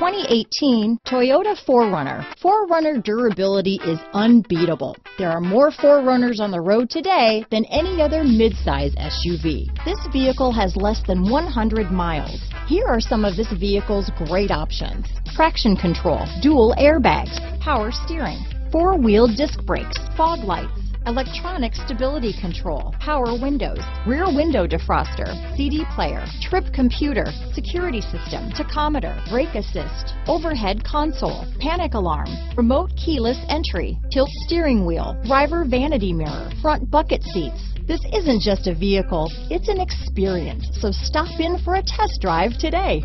2018 Toyota 4Runner. 4Runner durability is unbeatable. There are more 4Runners on the road today than any other midsize SUV. This vehicle has less than 100 miles. Here are some of this vehicle's great options. Traction control, dual airbags, power steering, four-wheel disc brakes, fog lights, electronic stability control, power windows, rear window defroster, CD player, trip computer, security system, tachometer, brake assist, overhead console, panic alarm, remote keyless entry, tilt steering wheel, driver vanity mirror, front bucket seats. This isn't just a vehicle, it's an experience, so stop in for a test drive today.